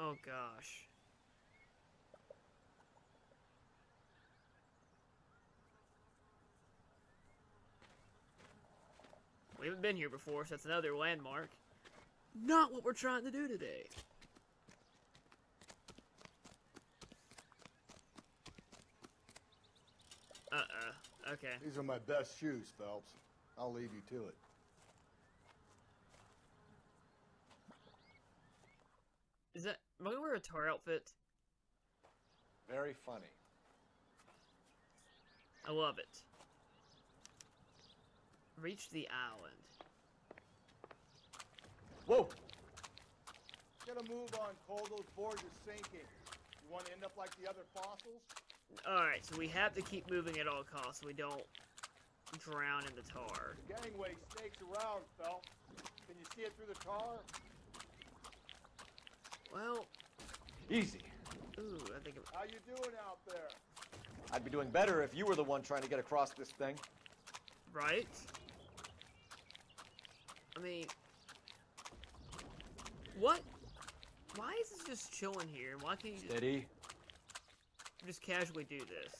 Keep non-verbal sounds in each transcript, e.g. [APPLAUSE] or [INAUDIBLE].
Oh gosh. We haven't been here before, so that's another landmark. Not what we're trying to do today. Uh-uh. Okay. These are my best shoes, Phelps. I'll leave you to it. Is that... Am I gonna wear a tar outfit? Very funny. I love it. Reach the island. Whoa! Get a move on, Cole. Those boards are sinking. You want to end up like the other fossils? Alright, so we have to keep moving at all costs so we don't drown in the tar. The gangway snakes around, Phelps. Can you see it through the tar? Well, Easy. ooh, I think... it- How you doing out there? I'd be doing better if you were the one trying to get across this thing. Right? I mean... What? Why is this just chilling here? Why can't you just, Steady. just casually do this?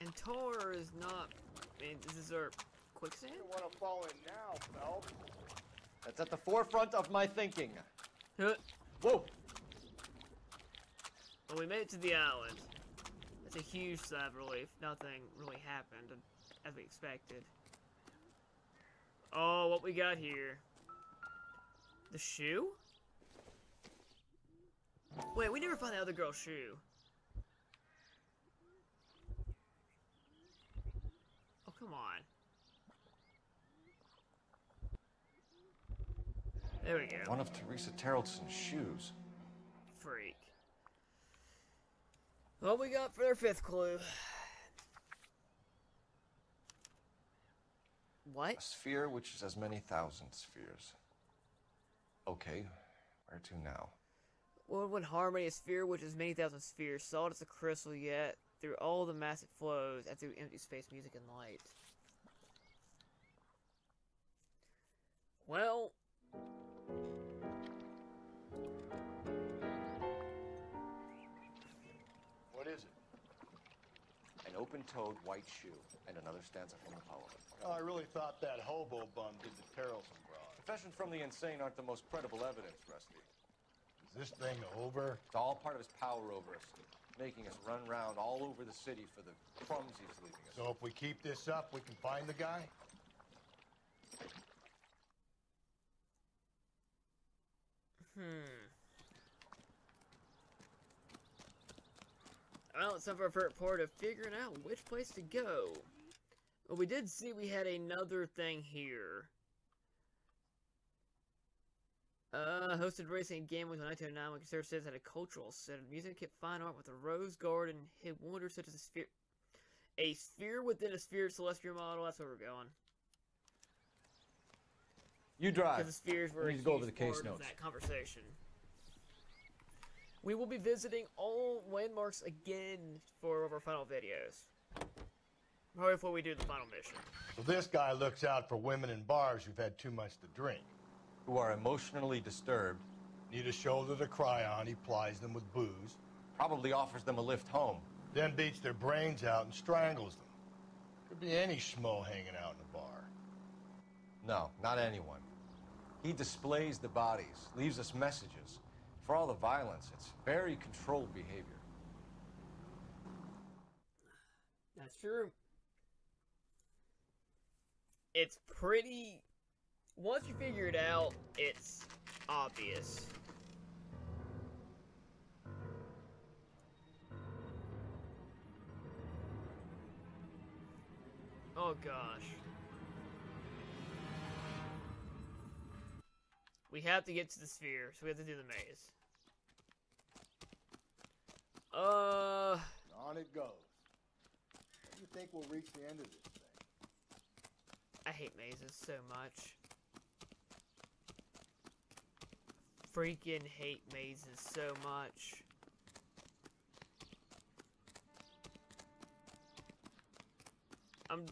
And Tor is not... I mean, is this is our quicksand? You want to fall in now, Phelps? That's at the forefront of my thinking. Whoa! Well, we made it to the island. That's a huge sigh of relief. Nothing really happened uh, as we expected. Oh, what we got here? The shoe? Wait, we never found the other girl's shoe. Oh, come on. There we go. One of Theresa Taraldsen's shoes. Freak. What we got for their fifth clue? What? A sphere which is as many thousand spheres. Okay, where to now? What would harmony a sphere which is many thousand spheres, solid as a crystal yet, through all the mass it flows, and through empty space, music, and light? Well, open-toed white shoe and another stanza from the poem. Oh, I really thought that hobo bum did the Taraldsen broad. Confessions from the insane aren't the most credible evidence, Rusty. Is this thing over? It's all part of his power over us, making us run round all over the city for the crumbs he's leaving us. So if we keep this up, we can find the guy? hmm. Well, it's time for our part of figuring out which place to go. Well, we did see we had another thing here. Uh, hosted racing game was in 1909 when considered citizens had a cultural set of music, kept fine art with a rose garden, hid wonders such as a sphere, a sphere within a sphere celestial model. That's where we're going. You drive. Because the spheres were We need to go over the case notes. that conversation. We will be visiting all landmarks again for our final videos. Probably before we do the final mission. So this guy looks out for women in bars who've had too much to drink. Who are emotionally disturbed, Need a shoulder to cry on, he plies them with booze, probably offers them a lift home. then beats their brains out and strangles them. Could be any schmo hanging out in a bar. No, not anyone. He displays the bodies, leaves us messages. For all the violence, it's very controlled behavior. That's true. It's pretty. Once you figure it out, it's obvious. Oh gosh. We have to get to the sphere, so we have to do the maze. Uh. On it goes. Do you think we'll reach the end of this thing? I hate mazes so much. Freaking hate mazes so much. I'm.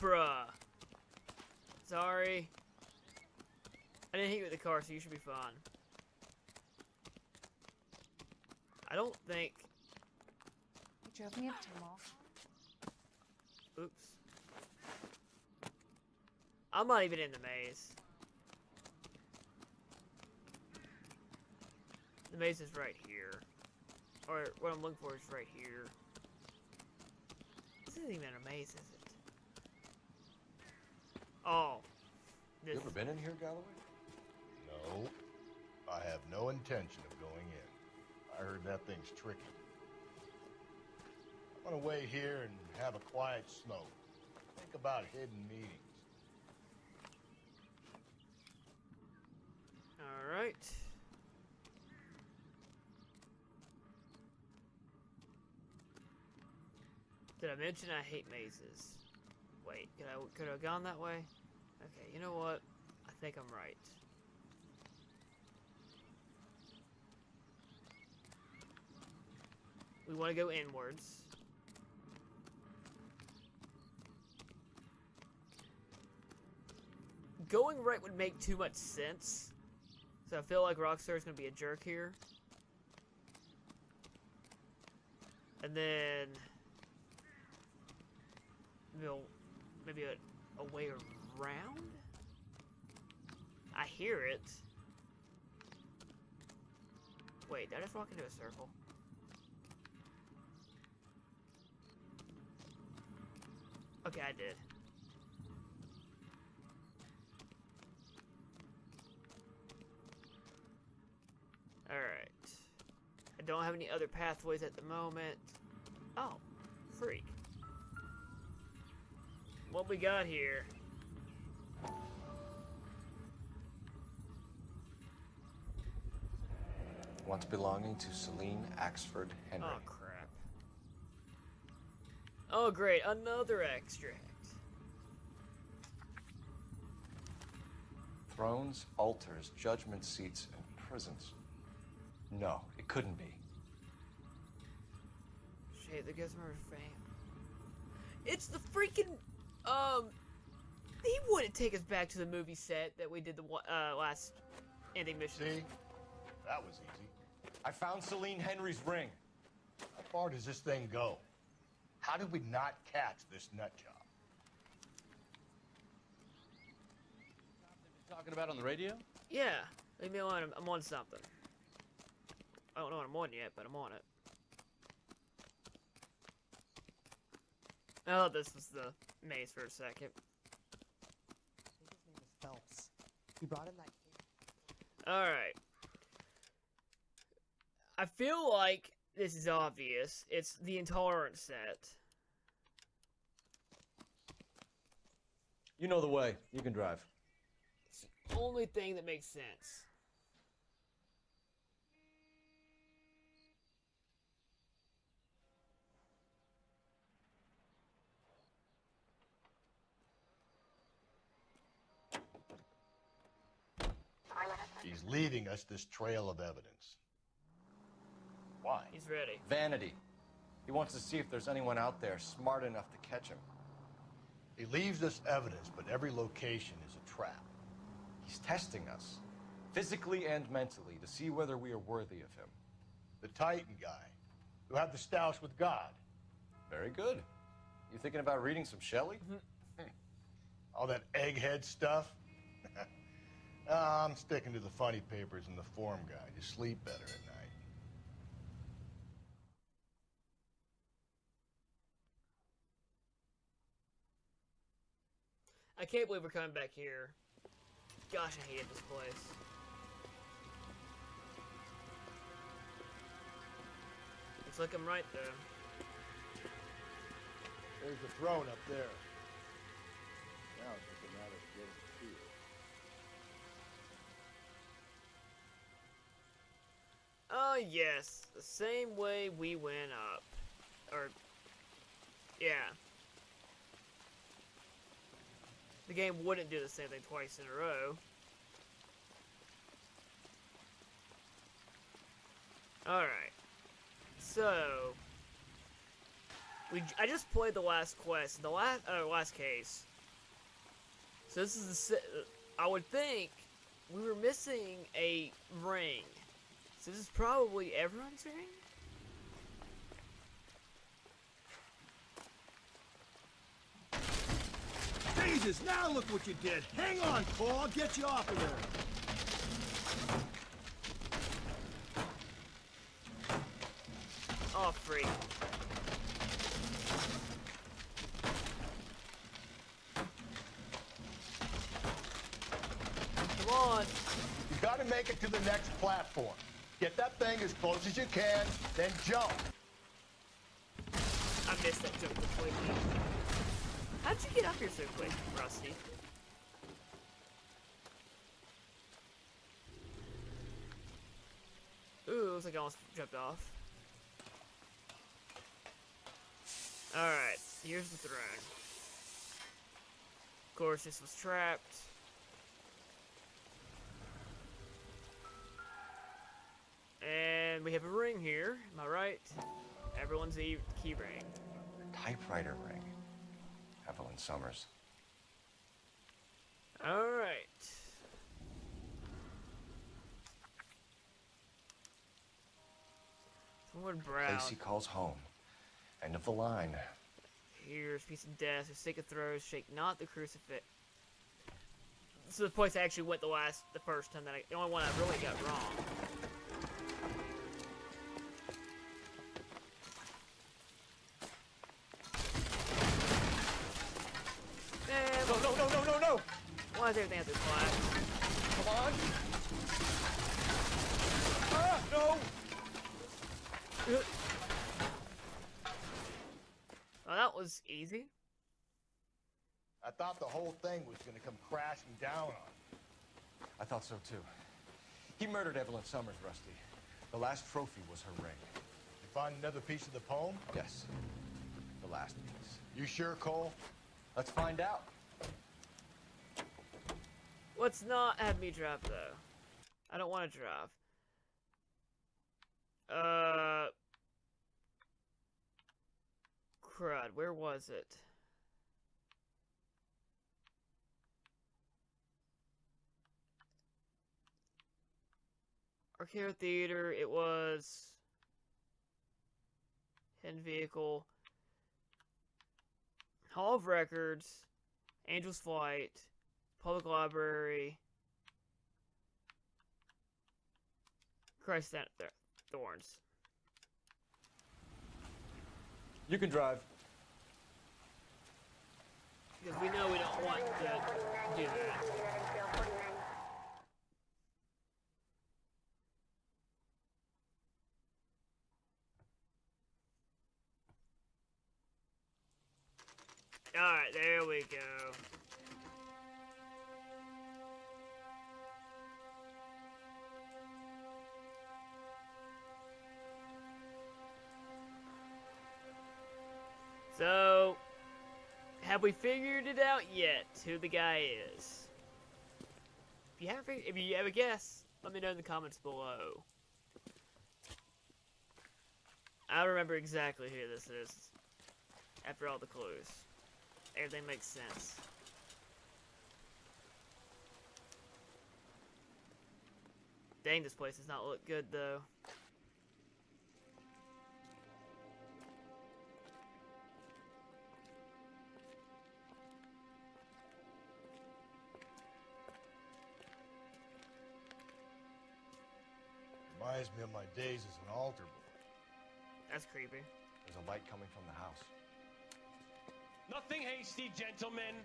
Bruh. Sorry. I didn't hit you with the car, so you should be fine. I don't think... You drove me up to the mall. Oops. I'm not even in the maze. The maze is right here. Or what I'm looking for is right here. This isn't even a maze, is it? Oh. This You ever been in here, Galloway? No, I have no intention of going in. I heard that thing's tricky. I'm gonna wait here and have a quiet smoke. Think about hidden meetings. Alright. Did I mention I hate mazes? Wait, could I could I have gone that way? Okay, you know what? I think I'm right. We want to go inwards. Going right would make too much sense. So I feel like Rockstar is going to be a jerk here. And then... Maybe a, a way around? I hear it. Wait, did I just walk into a circle? Okay, I did. Alright. I don't have any other pathways at the moment. Oh, freak. What we got here? Once belonging to Celine Axford Henry. Oh, crap. Oh, great. Another extract. Thrones, altars, judgment seats, and prisons. No, it couldn't be. Shade the Gizmo fame. It's the freaking um. He wouldn't take us back to the movie set that we did the uh, last ending mission. See? That was easy. I found Celine Henry's ring. How far does this thing go? How did we not catch this nut job? Talking about on the radio? Yeah, leave me alone. I'm, I'm on something. I don't know what I'm on yet, but I'm on it. I thought this was the maze for a second. I think his name is Phelps. He brought in that kid. Alright. I feel like this is obvious. It's the intolerance set. You know the way. You can drive. It's the only thing that makes sense. He's leaving us this trail of evidence. Why? He's ready. Vanity. He wants to see if there's anyone out there smart enough to catch him. He leaves us evidence, but every location is a trap. He's testing us, physically and mentally, to see whether we are worthy of him. The Titan guy, who had the stoush with God. Very good. You thinking about reading some Shelley? All that egghead stuff. [LAUGHS] Ah, I'm sticking to the funny papers and the form guide. You sleep better at night. I can't believe we're coming back here. Gosh, I hated this place. Looks like I'm right, though. There's the throne up there. Now it's just a matter of getting to it. Oh, yes. The same way we went up. Or, yeah. The game wouldn't do the same thing twice in a row. Alright. So... We, I just played the last quest. The last, uh, last case. So this is the. I would think we were missing a ring. So this is probably everyone's ring. Jesus, now look what you did. Hang on, Paul. I'll get you off of there. all freak. Come on. You gotta make it to the next platform. Get that thing as close as you can, then jump. I missed that jump completely. How'd you get up here so quick, Rusty? Ooh, looks like I almost jumped off. Alright, here's the throne. Of course, this was trapped. And we have a ring here, am I right? Everyone's a key ring. Typewriter ring. Evelyn Summers. Alright. Lord Brown. Place he calls home. End of the line. Here's piece of death, who stick of throws, shake not the crucifix. So the place I actually went the last, the first time that I, the only one I really got wrong. Why is everything at this class? Come on! Ah, no! Oh, that was easy. I thought the whole thing was gonna come crashing down on you. I thought so too. He murdered Evelyn Summers, Rusty. The last trophy was her ring. You find another piece of the poem? Yes. The last piece. You sure, Cole? Let's find out. Let's not have me drop, though. I don't want to drop. Uh. Crud, where was it? Arcade Theater, it was. Hidden Vehicle. Hall of Records. Angel's Flight. Public Library. Christ, that there, thorns. You can drive. Because we know we don't want to do that. Alright, there we go. Have we figured it out yet? Who the guy is? If you haven't, if you have a guess, let me know in the comments below. I remember exactly who this is. After all the clues, everything makes sense. Dang, this place does not look good though. Days as an altar boy. That's creepy. There's a light coming from the house. Nothing hasty, gentlemen.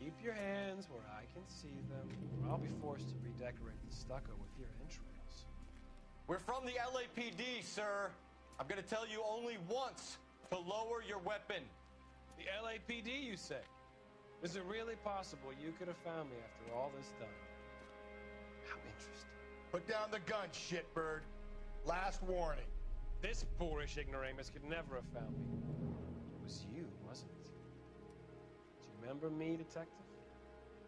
Keep your hands where I can see them, or I'll be forced to redecorate the stucco with your entrails. We're from the LAPD, sir. I'm gonna tell you only once to lower your weapon. The LAPD, you say? Is it really possible you could have found me after all this time? How interesting. Put down the gun, shitbird. Last warning. This boorish ignoramus could never have found me. It was you, wasn't it? Do you remember me, detective?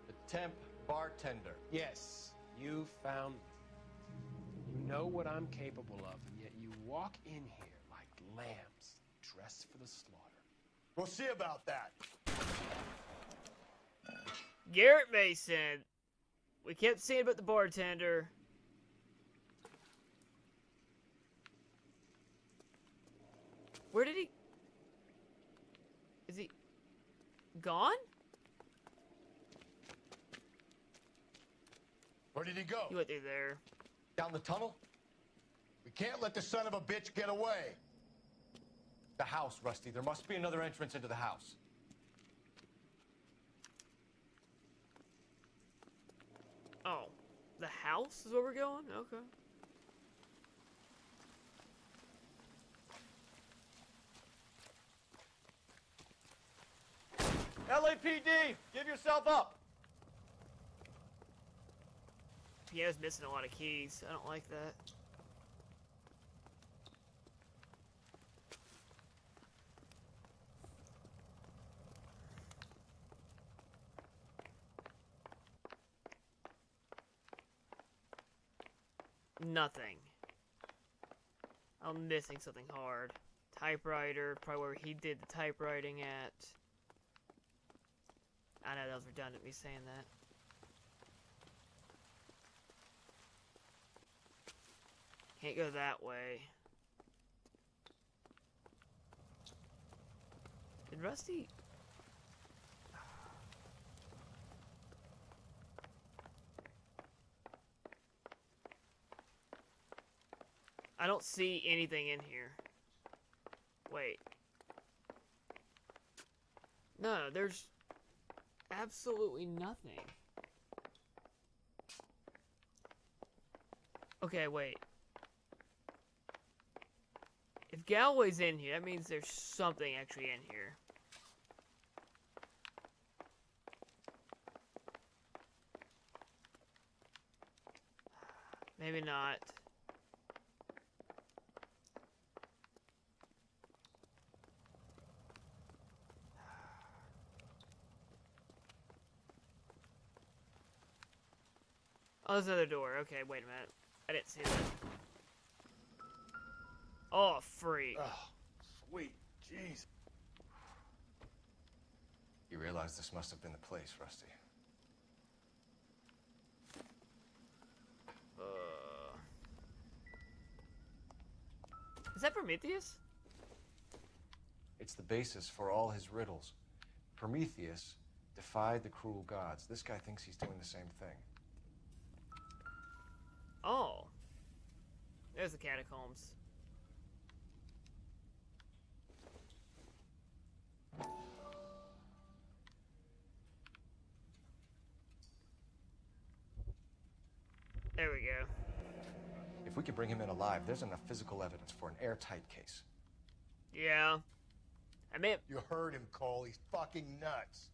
The temp bartender. Yes, you found me. You know what I'm capable of, and yet you walk in here like lambs dressed for the slaughter. We'll see about that. Garrett Mason. We kept seeing about the bartender. Where did he? Is he gone? Where did he go? He went through there. Down the tunnel? We can't let the son of a bitch get away. The house, Rusty. There must be another entrance into the house. Oh, the house is where we're going. Okay. LAPD, give yourself up. Piano's missing a lot of keys. I don't like that. Nothing. I'm missing something hard. Typewriter, probably where he did the typewriting at. I know that was redundant me saying that. Can't go that way. Did Rusty... I don't see anything in here. Wait. No, there's absolutely nothing. Okay, wait. If Galloway's in here, that means there's something actually in here. Maybe not. Oh, there's another door. Okay, wait a minute. I didn't see that. Oh, freak. Oh, sweet. Jeez. You realize this must have been the place, Rusty. Uh, is that Prometheus? It's the basis for all his riddles. Prometheus defied the cruel gods. This guy thinks he's doing the same thing. Oh. There's the catacombs. There we go. If we could bring him in alive, there's enough physical evidence for an airtight case. Yeah. I may have... You heard him, Cole. He's fucking nuts.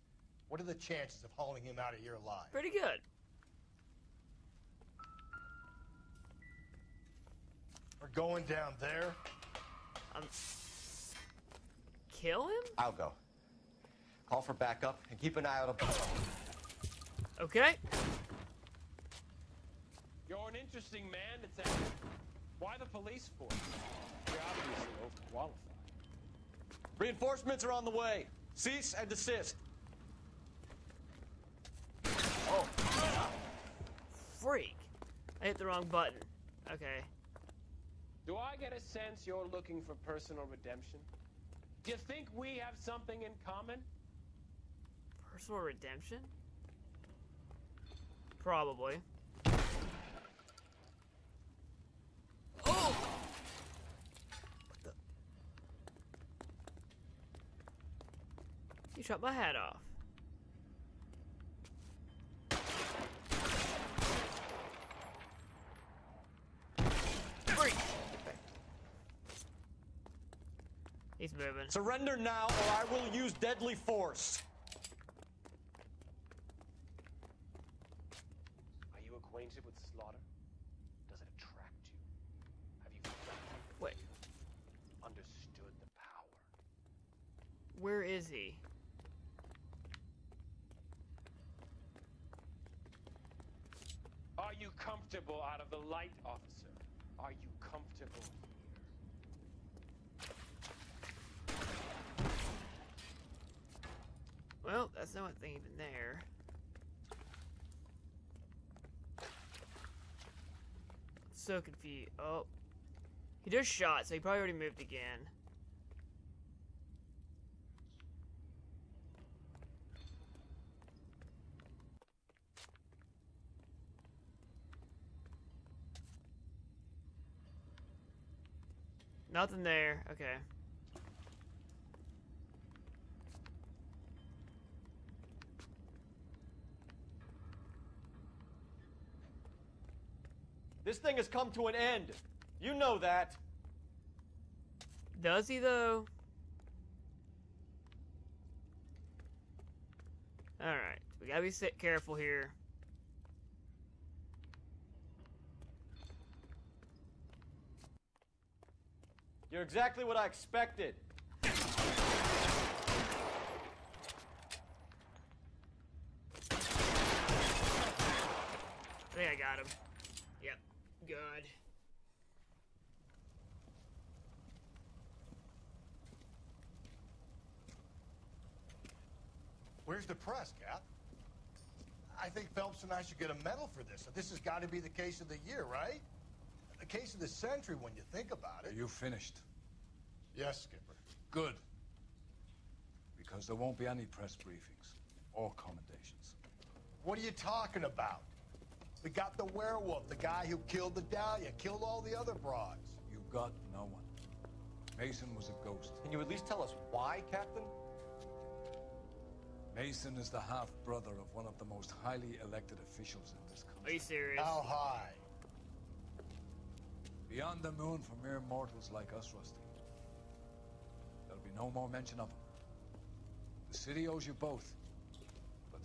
What are the chances of hauling him out of here alive? Pretty good. We're going down there. Um... Kill him? I'll go. Call for backup and keep an eye out. Okay. You're an interesting man, detective. Why the police force? You're obviously overqualified. Reinforcements are on the way. Cease and desist. Oh. Freak. I hit the wrong button. Okay. Do I get a sense you're looking for personal redemption? Do you think we have something in common? Personal redemption? Probably. Oh! What the? You shot my hat off. Freak! He's moving. Surrender now, or I will use deadly force. Are you acquainted with slaughter? Does it attract you? Have you Wait, understood the power? where is he? Are you comfortable out of the light, officer? Are you comfortable Well, that's not a thing even there. So confused. Oh. He just shot, so he probably already moved again. Nothing there. Okay. This thing has come to an end. You know that. Does he though? Alright, we gotta be sit careful here. You're exactly what I expected. I think I got him. Yep, good. Where's the press, Cap? I think Phelps and I should get a medal for this. This has got to be the case of the year, right? The case of the century when you think about it. Are you finished? Yes, Skipper. Good. Because there won't be any press briefings or commendations. What are you talking about? We got the werewolf, the guy who killed the Dahlia, killed all the other broads. You got no one. Mason was a ghost. Can you at least tell us why, Captain? Mason is the half brother of one of the most highly elected officials in this country. Are you serious? How high? Beyond the moon for mere mortals like us, Rusty. There'll be no more mention of him. The city owes you both.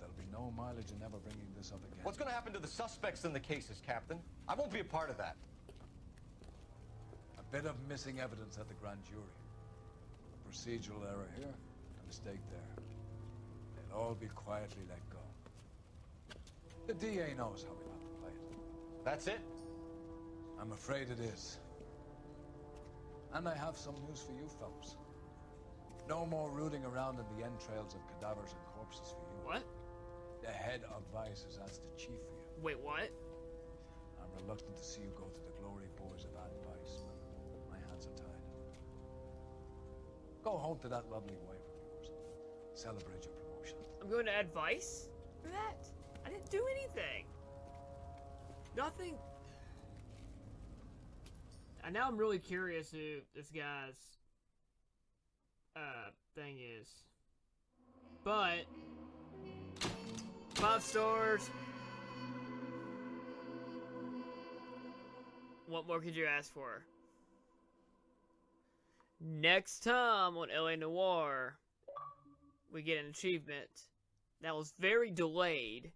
But there'll be no mileage in ever bringing this up again. What's going to happen to the suspects in the cases, Captain? I won't be a part of that. A bit of missing evidence at the grand jury. A procedural error here, a mistake there. They'll all be quietly let go. The DA knows how we want to play it. That's it? I'm afraid it is. And I have some news for you, Phelps. No more rooting around in the entrails of cadavers and corpses for you. What? The head of Vice has asked the chief for you. Wait, what? I'm reluctant to see you go to the glory boys of Ad Vice, but my hands are tied. Go home to that lovely wife of yours. Celebrate your promotion. I'm going to advice for that? I didn't do anything. Nothing. And now I'm really curious who this guy's uh thing is. But five stars. What more could you ask for? Next time on LA Noire, we get an achievement that was very delayed.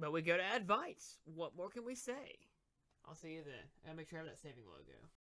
But we go to advice. What more can we say? I'll see you then. And make sure I have that saving logo.